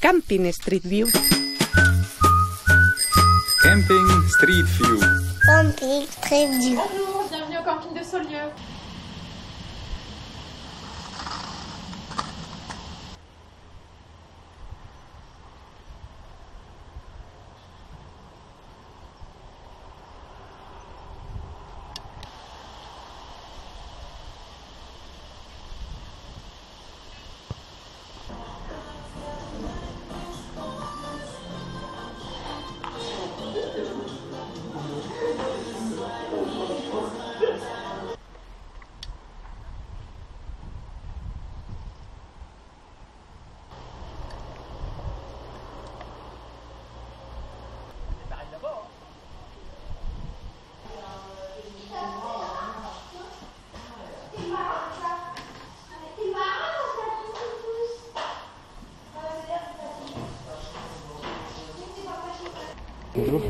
Camping Street View. Camping Street View. Camping Street View. Bonjour, bienvenue au camping de Saulieu. Bonjour.